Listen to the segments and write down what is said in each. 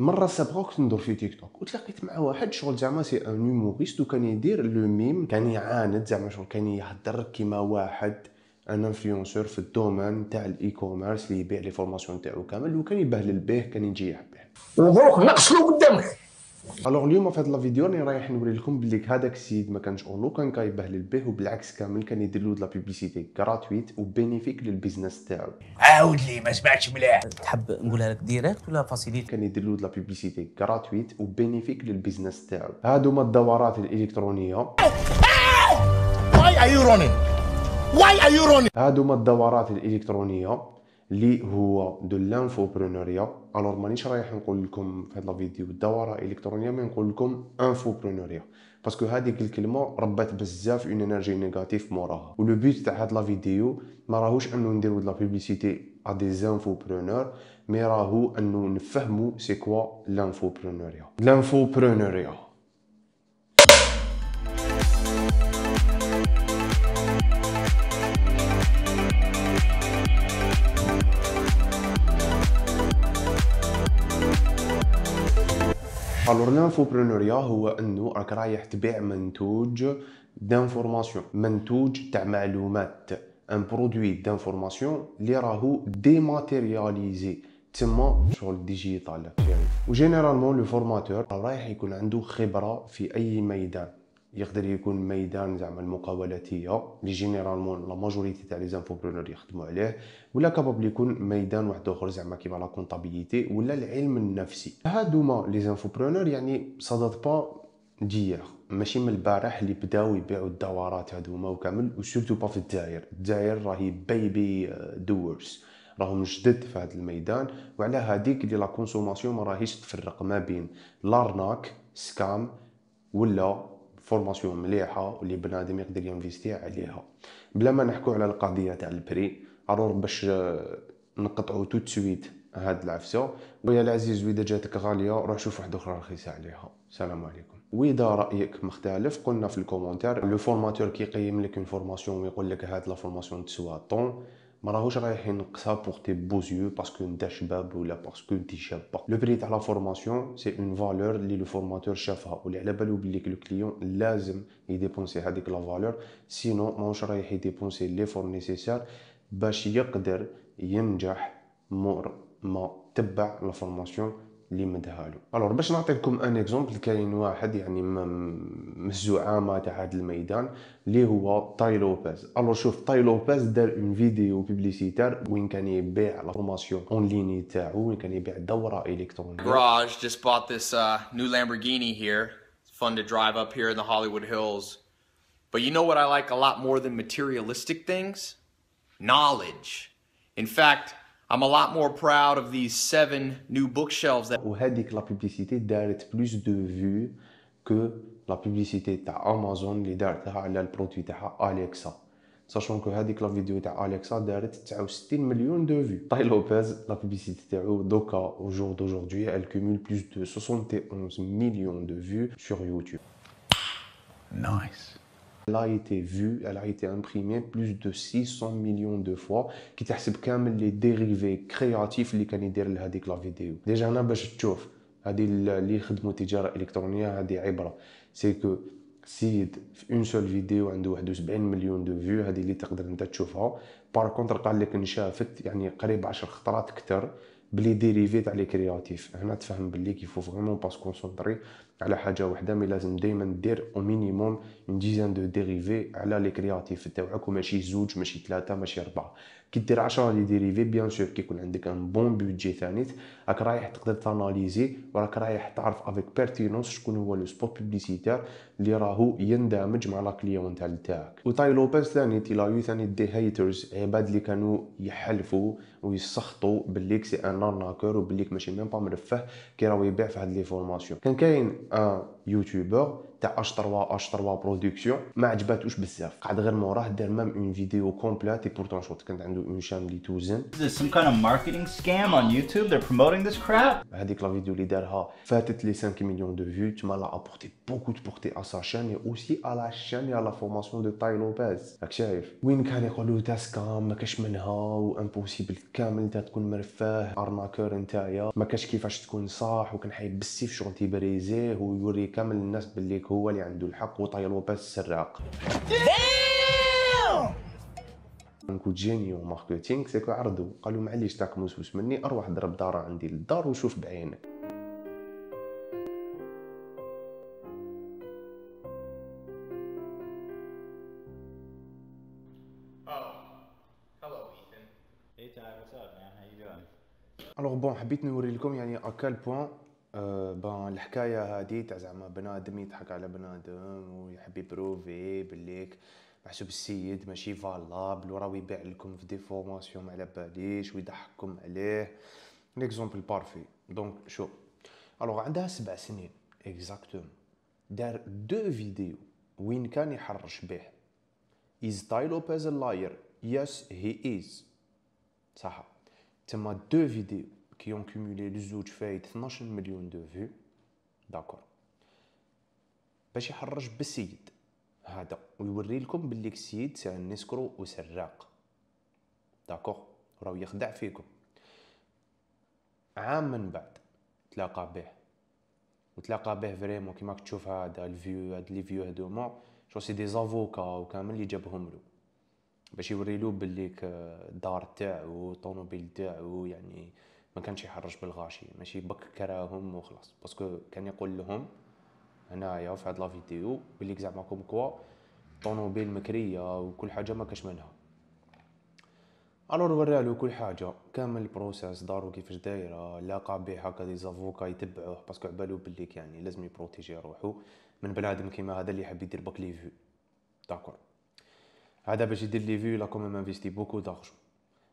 مرة سابقه كنت ندور في تيك توك وتلاقيت مع واحد شغل زعما c'est un humoriste وكان يدير les mèmes كان يعاند زعما شغل كان يهضر كيما واحد un influenceur في ال domaine تاع ال e-commerce اللي يبيع لي formation تاعو كامل وكان يبهلل به كان يجي به وبروك نقصلو قدامك. alors اليوم في هاد la vidéo راني رايح نوري لكم بلي هذاك السيد ما كانش اونو كان كيبهلل به وبالعكس كامل كان يدير له la publicité gratuite و bénéfique لل business تاعو. عاود لي ما سمعتش مليح. تحب نقولها لك directe ولا facilité كان يدير له la publicité gratuite و bénéfique لل business تاعو. هادو هما الدورات الإلكترونية. why are you running why are you running هادو هما الدورات الإلكترونية. اللي هو دو l'infopreneuriat alors مانيش رايح نقول لكم في هاد la vidéo دوره الكترونيه mais نقول لكم infopreneuriat. parce que هذيك الكلمة ربات بزاف une énergie négative موراها. و le but تاع هاد la vidéo ما راهوش انه نديرو la publicité à des infopreneurs mais راهو انه نفهمو c'est quoi l'infopreneuriat l'infopreneuriat alors l'infopreneuriat هو أنه راك رايح تبيع منتوج d'information منتوج تاع معلومات un produit d'information اللي راهو dématérialisé تما شغل digital و généralement le formateur رايح يكون عنده خبرة في أي ميدان. يقدر يكون ميدان زعما المقاولاتية اللي généralement la majorité تاع les infopreneurs يخدموا عليه ولا capable يكون ميدان واحد آخر زعما كيما la comptabilité ولا العلم النفسي. هادوما les infopreneurs يعني ça date pas d'hier ماشي من البارح اللي بداو يبيعوا الدورات هادوما وكامل و surtout pas في الجزائر الجزائر راهي بيبي دورز راهم جدد في هذا الميدان وعلى هذيك اللي la consommation ما راهيش تفرق ما بين l'arnaque scam ولا formation مليحة واللي بنادم يقدر ينفيستي عليها. بلا ما نحكوا على القضية تاع ال prix alors باش نقطعوا tout de suite هاد العفسة. ويا العزيز وإذا جاتك غالية روح شوف واحدة أخرى رخيصة عليها. السلام عليكم. وإذا رأيك مختلف قلنا في ال commentaire le formateur كيقيم لك une formation ويقول لك هاد la formation تسوى tant ما راهوش رايح ينقصها pour tes beaux yeux parce que انت شباب ولا parce que انت شابه le prix تاع la formation c'est une valeur اللي le formateur شافها واللي على بالو بلي le client لازم يديبونسي هذيك la valeur sinon ماهوش رايح يديبونسي l'effort nécessaire باش يقدر ينجح مور ما تبع la formation اللي مدها له alors باش نعطيكم un exemple كاين واحد يعني من الزعامه تاع هذا الميدان اللي هو Tai Lopez alors شوف Tai Lopez دار une vidéo publicitaire وين كان يبيع la formation en ligne تاعو وين كان يبيع دورة إلكترونية garage. Just bought this uh, new Lamborghini here. It's fun to drive up here in the Hollywood Hills. But you know what I like a lot more than materialistic things? Knowledge. In fact, I'm a lot more proud of these seven new bookshelves that وهذيك la publicité دارت plus de vues que la publicité تاع امازون اللي دارتها على ال produit تاعها Alexa sachant que هذيك la vidéo تاع Alexa دارت 69 مليون de vues Tai Lopez la publicité تاعو donc au jour d'aujourd'hui elle cumule plus de 71 millions de vues sur YouTube. نايس Elle a été vue, elle a été imprimée plus de 600 millions de fois كي تحسب كامل لي ديريفي كرياتيف اللي كان يدير لهذيك لا فيديو ديجا أنا باش تشوف هذه اللي يخدموا تجاره الكترونيه هذه عبره سي كو سيد في اون سول فيديو عنده 71 مليون دو فيو هذه اللي تقدر انت تشوفها بار كونتر قال لك نشافت يعني قريب 10 خطرات كتر بلي ديريفي تاع لي كرياتيف هنا تفهم بلي كيفو فريمون باس كونسونطري على حاجة وحده مي لازم دائما دير au minimum une dizaine de dérivés على les créatives تاعك وماشي زوج ماشي ثلاثة ماشي أربعة. كي دير 10 les dérivés bien sûr كيكون عندك un bon budget ثاني. راك رايح تقدر ت analyser وراك رايح تعرف avec pertinence شكون هو le spot publicitaire اللي راهو يندمج مع la clientèle تاعك. و Tai Lopez ثاني تيلايو ثاني des haters عباد اللي كانوا يحلفوا ويسخطوا بلي que c'est un arnaqueur وبلي que ماشي même pas مرفه كي راهو يبيع في هاد les formations. كان كاين un youtubeur تاع H3H3 Production ما عجباتوش بزاف. قعد غير موراه دار même une vidéo complète et pourtant شوت كانت عنده une chaîne اللي توزن some kind of marketing scam on YouTube? They're promoting this crap? هذيك la vidéo اللي دارها فاتت les 5 millions de vues تما l'a apporté beaucoup de portée à sa chaîne et aussi à la chaîne يا la formation de Tai Lopez راك شايف؟ وين كان يقولوا تاع scam ما كاش منها و impossible كامل انت تكون مرفاه arnaqueur نتايا ما كاش كيفاش تكون صح وكان حي بالسيف شغل تيبريزيه ويوري كامل الناس باللي هو اللي عنده الحق و Tai Lopez سراق كنت جينيو ماركتينغ سيكو عرضوا قالوا معليش تاك موسوس مني أروح ضرب دار عندي للدار وشوف بعينك. الوغ بون حبيت نوري لكم يعني اكال بوان بون الحكاية هادي تاع زعما بنادم يضحك على بنادم ويحب يبروفي بليك محسوب السيد ماشي valable وراه يبيع لكم في des formations ما على باليش ويضحككم عليه. l'exemple parfait donc شو؟ alors عندها سبع سنين. exactement دار deux vidéos. وين كان يحرش به؟ Tai Lopez a liar? Yes, he is. صح. تما دو فيديو. qui ont cumulé لزوج فايت 12 millions de vues d'accord باش يحرج بالسيد. هذا. ويوري لكم باللي السيد c'est un escroc وسراق. d'accord راهو يخدع فيكم. عام من بعد تلاقى به. وتلاقى به vraiment كيما تشوف هذا ال vieux هاد les vieux هادوما شو c'est des avocats وكامل اللي جابهم له. باش يوري له باللي ك- الدار تاعو الطوموبيل تاعو يعني ما كانش يحرش بالغاشي ماشي؟ بلي que كراهم وخلاص. parce que كان يقول لهم هنايا في هاد la vidéo بلي زعما comme quoi طوموبيل مكرية وكل حاجة ما كاش منها. alors ورالو كل حاجة. كامل ال process دارو كيفاش دايرة لاقى به هكا des avocats يتبعوه. parce que عبالو بلي que يعني لازم ي protéger روحو. من بنادم كيما هذا اللي يحب يدير بك les vues d'accord هذا باش يدير les vues لا quand même investi beaucoup d'argent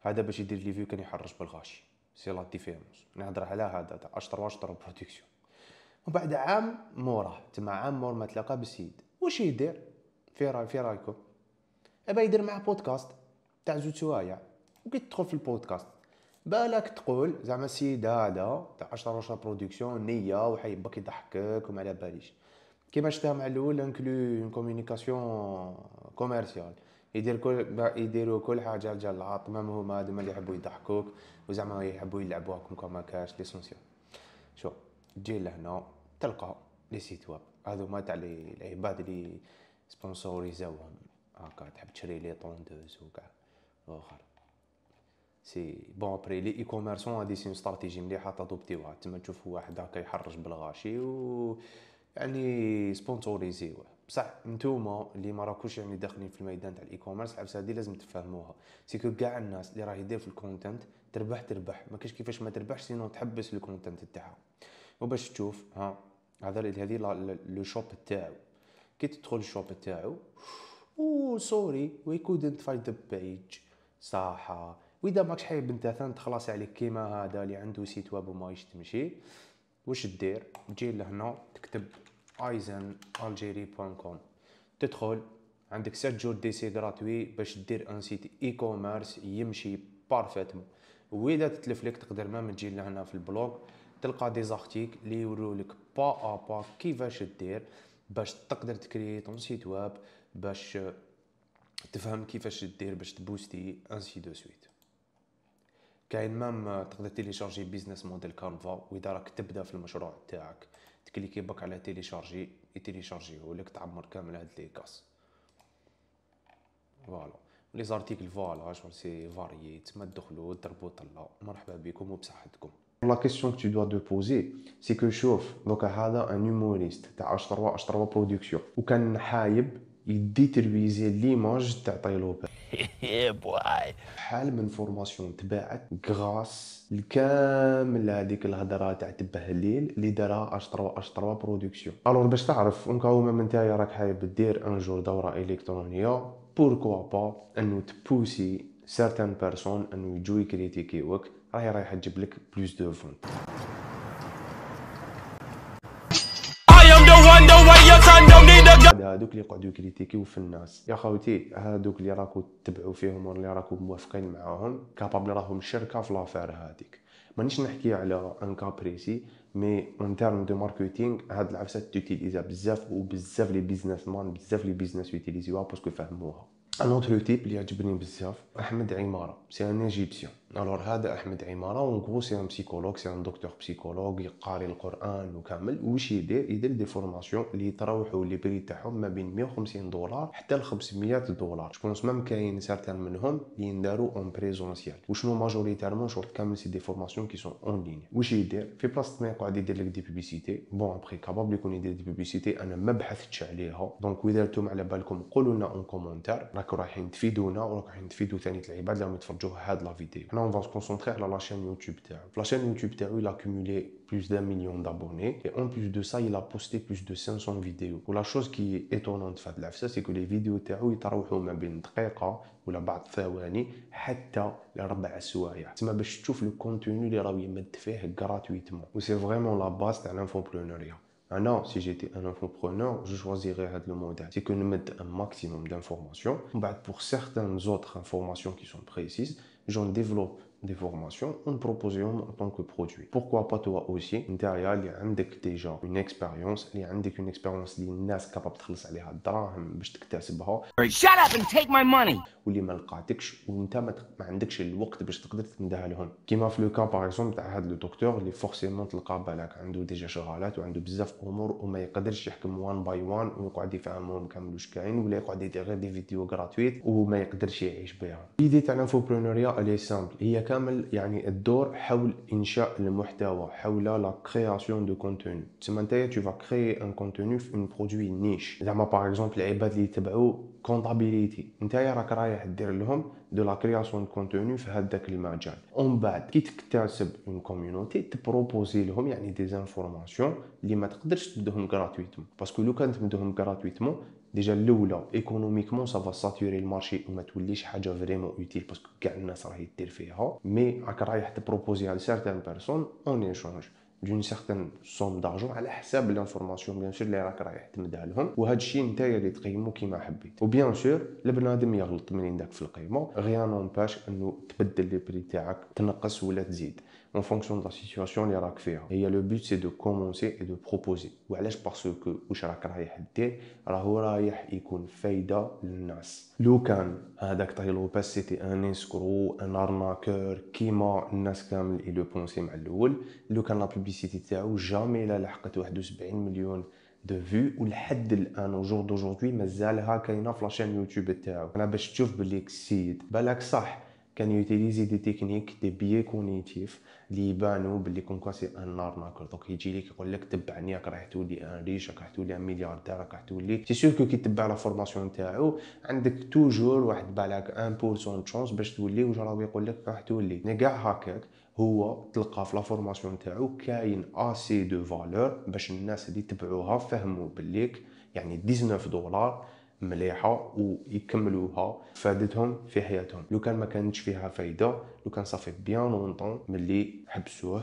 هذا باش يدير les vues كان يحرش بالغاشي c'est la différence نهضر على هذا تاع H3H3 Production وبعد عام موراه. تما عام مور ما تلاقى بالسيد واش يدير؟ في راي في رأيكم. أبا يدير معاه بودكاست تاع زوج سوايع. وكي تدخل في البودكاست بالك تقول زعما السيد هذا تاع H3H3 Production نية وحيبك يضحكك وما على باليش. كيما شفتها مع الأول inclut une communication commerciale يدير كل يديروا كل حاجة رجال العاط. même هما هذوما اللي يحبوا يضحكوك وزعما يحبوا يلعبوكم كما كاش l'essentiel شو؟ تجي لهنا تلقى les sites web. هذوما تاع لي العباد اللي sponsoriser اوهم. هكا تحب تشري les tondeuses وكاع. alors c'est bon après les e-commerçants هادي cette stratégie مليحة ت adopter يوها تما تشوفوا واحد هكا يحرش بالغاشي و يعني sponsoriser يوه بصح نتوما اللي ما راكوش يعني داخلين في الميدان تاع ال e-commerce اللعبة هادي لازم تفهموها. c'est que كاع الناس اللي راه يدير في ال content تربح تربح. ما كاش كيفاش ما تربحش sinon تحبس ال content تاعها. وباش تشوف ها هذا هذه le shop تاعو. كي تدخل ال shop تاعو oh sorry we couldn't find the page صح. وإذا ماكش حايب أنت ثان تخلص عليك كيما هذا اللي عنده site web وما يشتمشي واش دير تجي لهنا تكتب ايزن Algérie point com تدخل عندك 7 jours d'essai gratuits باش دير un site e-commerce يمشي parfaitement وإذا تتلف لك تقدر même تجي لهنا في ال blog تلقى des articles اللي يورولك با ا با كيفاش دير باش تقدر تكري ton site web باش تفهم كيفاش دير باش ت booster ainsi de suite كاين même تقدر télécharger business model canvas وإذا راك تبدأ في المشروع تاعك. ت cliquer بك على télécharger ي télécharger يو لك تعمر كامل هاد les cases. voilà. les articles voilà شغل c'est varié تما تدخلوا تضربوا طلا. مرحبا بكم وبصحتكم. la question tu dois te poser c'est que شوف دوكا هذا un humoriste تاع H3H3 Production وكان حايب ي détruire l'image تاع Tai Lopez. شحال من formation تباعت grâce لكامل هذيك الهضرة تاع تبهليل اللي دارها H3H3 Production alors باش تعرف quand même نتايا راك حايب دير un jour دورة إلكترونية pourquoi pas انه تبوسي certaines personnes انه يجوا يكريتيكيوك راهي رايحة تجيب لك plus de ventes هادوك اللي يقعدوا يكريتيكيو في الناس. يا خوتي هادوك اللي راكو تتبعوا فيهم ولا اللي راكو موافقين معاهم capable راهم شركة في l'affaire هذيك مانيش نحكي على un cas précis mais en termes de marketing هاد العفسة تيتيليزا بزاف وبزاف les businessmen بزاف les business يوتيليزيوها parce que فهموها un autre type اللي يعجبني بزاف أحمد عمارة. c'est un égyptien alors هذا أحمد عمارة en c'est un psychologue c'est un docteur psychologue يقاري القرآن وكامل واش يدير؟ يدير des formations اللي يتراوحوا les prix تاعهم ما بين 150 دولار حتى ل 500 دولار je pense كاين certains منهم اللي ينداروا en présentiel و sinon majoritairement شغل كامل c'est des formations qui sont en ligne واش يدير؟ في بلاصه ما يقعد يدير لك des publicités bon après capable يكون يدير des publicités أنا ما بحثتش عليها. donc اذا أنتم على بالكم قولوا لنا en commentaire راكم رايحين تفيدونا ورايحين تفيدوا ثاني العباد اللي راهم يتفرجوا هاد la vidéo. حنا on va concentrer على la chaîne YouTube تاعو في la chaîne YouTube تاعو il a cumulé plus d'un million d'abonnés. Et en plus de ça il a posté plus de 500 vidéos. و la chose qui est étonnante في هاد العفسه c'est que les vidéos تاعو يتراوحوا ما بين دقيقه ولا بعض الثواني حتى لربع سوايع تسمى باش تشوف le contenu اللي راه يمد فيه gratuitement و c'est vraiment la base تاع l'infopreneuriat أنا si j'étais un infopreneur je choisirais هاد le modèle c'est que نمد un maximum d'informations ومن بعد pour certaines autres informations qui sont précises j'en développe des formations, on propose en tant que produit. Pourquoi pas toi aussi? نتايا اللي عندك déjà une expérience اللي عندك une expérience اللي الناس capable تخلص عليها الدراهم باش تكتسبها Shut up and take my money. واللي ما لقاتكش وانت ما عندكش الوقت باش تقدر تمدها لهم كيما في le cas par exemple تاع هذا le docteur اللي forcément تلقى بالك عنده déjà شغالات وعنده بزاف امور وما يقدرش يحكم one by one ويقعد يفهمهم كامل واش كاين ولا يقعد يدير غير des vidéos gratuites وما يقدرش يعيش بها l'idée تاع ال infopreneuriat elle est simple هي كامل يعني الدور حول إنشاء المحتوى حول la création de contenu تسمى نتايا tu vas créer un contenu في un produit niche زعما par exemple العباد اللي يتبعوا comptabilité نتايا راك رايح دير لهم de la création de contenu في هذاك المجال. ومن بعد كي تكتسب une community تبروبوزي لهم يعني des informations اللي ما تقدرش تمدهم gratuitement parce que لو كان تمدهم gratuitement déjà الاولى économiquement ça va saturer ال marché وما توليش حاجة vraiment utile parce que كاع الناس راهي دير فيها mais راك رايح تبروبوزي على certaines personnes en échange d'une certaine somme d'argent على حساب l'information bien sûr اللي راك رايح تمدها لهم وهذا الشيء نتايا اللي تقيمو كيما حبيت و bien sûr البنادم يغلط منين داك في القيمه rien n'empêche انه تبدل les prix تاعك تنقص ولا تزيد en fonction de la situation اللي راك فيها هي le but c'est de commencer et de proposer وعلاش parce que واش راك رايح دير راهو رايح يكون فايده للناس لو كان هذاك Tai Lopez c'était un escroc un arnaqueur كيما الناس كامل اللي pensaient مع الأول لو كان la publicité تاعو jamais لا لحقت 71 مليون de vues ولحد الان au jour d'aujourd'hui مازالها كاينة في la chaîne YouTube تاعو أنا باش تشوف بلي السيد بالك صح كان يوتيليزي des techniques des biais cognitifs اللي يبانوا باللي comme quoi c'est un arnaqueur donc يجي لك يقول لك تبعني راك راح تولي un riche راك راح تولي un milliardaire راك راح تولي. c'est sûr que كي تبع la formation تاعو عندك toujours واحد بالك 1% chance باش تولي واش راه يقول لك راح تولي. كاع هكاك هو تلقى في la formation تاعو كاين assez de valeur باش الناس اللي تبعوها فهموا بالليك يعني 19 دولار مليحة ويكملوها فادتهم في حياتهم. لو كان ما كانتش فيها فايدة لو كان ça fait bien longtemps ملي حبسوه.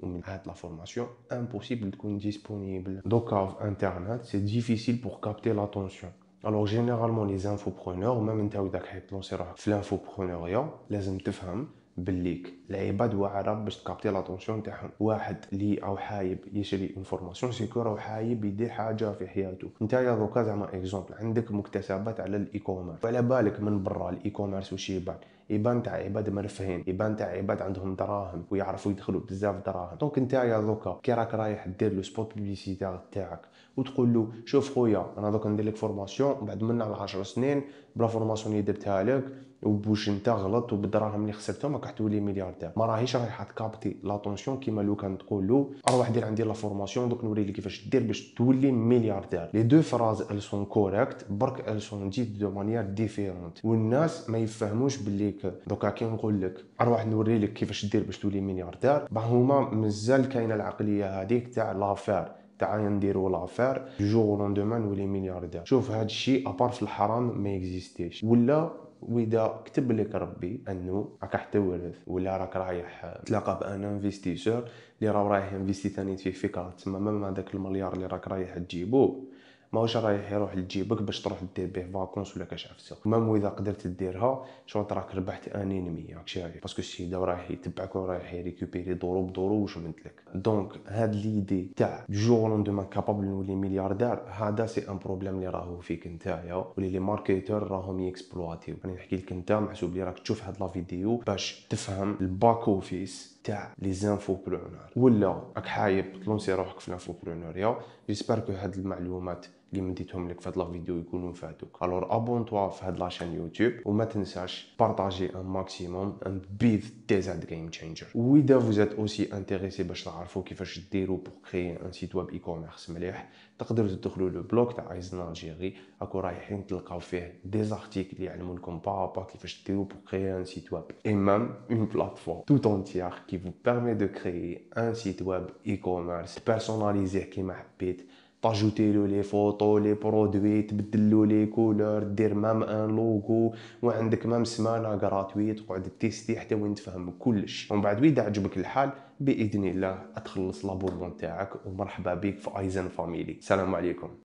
ومن هاد la formation impossible تكون disponible دوكا في انترنت c'est difficile pour capter l'attention alors généralement les infopreneurs même انت وداك حيتلونسي روحك في l'infopreneuriat لازم تفهم بالليك. العباد واعره باش تكابتي l'attention تاعهم. واحد اللي أو حايب يشري information c'est que راه حايب يدير حاجة في حياته. نتايا دوكا زعما exemple عندك مكتسبات على ال e-commerce وعلى بالك من برا ال e-commerce واش يبان؟ يبان تاع عباد مرفهين يبان تاع عباد عندهم دراهم ويعرفوا يدخلوا بزاف دراهم. donc نتايا دوكا كي راك رايح دير le spot publicitaire تاعك وتقول له شوف خويا أنا دوكا ندير لك formation بعد من على 10 سنين ب la formation اللي درتها لك وبوش انت غلط وبالدراهم اللي خسرتهم راك تولي milliardaire ما راهيش رايحه تكابتي l'attention كيما لو كان تقول له أروح دير عندي la formation دوك نوري لك كيفاش دير باش تولي milliardaire les deux phrases elles sont correctes برك elles sont dites de manière différente والناس ما يفهموش باللي دوكا كي نقول لك أروح نوري لك كيفاش دير باش تولي milliardaire با هما مازال كاينة العقليه هذيك تاع l'affaire تاع نديرو l'affaire jour au lendemain نولي milliardaire. شوف هاد الشيء à part في الحرام ما اكزيستيش ولا وإذا كتب لك ربي أنه راك راح تورث ولا راك رايح تلاقى بأن investisseur اللي راه رايح investir ثاني فيه فكرة تسمى même هذاك المليار اللي راك رايح تجيبو. ماهوش رايح يروح لجيبك باش تروح دير به vacances ولا كاش عفسه même واذا قدرت ديرها شغل راك ربحت un ennemi راك شايف parce que السيد رايح يتبعك ورايح ي récupérer دورو بدورو واش منت لك. donc هاد l'idée تاع jour lendemain capable نولي milliardaire هذا c'est un problème اللي راهو فيك نتايا ولي les marketeurs راهم ي exploiter و. راني نحكي لك انت محسوب لي راك تشوف هاد la vidéo باش تفهم ال back office تاع les infopreneurs ولا راك حاب ت lancer روحك في ال infopreneuriat j'espère que هاد المعلومات اللي مديتهم لك في هاد la vidéo يكونوا فاتوك alors abonne-toi في هاد la chaîne YouTube وما تنساش partager un maximum and be decided game changer وإذا vous êtes aussi intéressés باش تعرفوا كيفاش ديروا pour créer un site web e-commerce مليح تقدروا تدخلوا le blog تاع ايزن الجيري راكو رايحين تلقاو فيه des articles اللي يعلموا لكم بابا كيفاش ديروا pour créer un site web et même une plateforme tout entière qui permet de créer un site web e-commerce personnalisé كيما حبيت ت ajouter له les photos les produits تبدل له les couleurs دير même un logo. وعندك même semaine gratuite تقعد ت tester حتى وين تفهم كلش. ومن بعد وإذا عجبك الحال؟ بإذن الله تخلص l'abonnement تاعك ومرحبا بك في ايزن family السلام عليكم.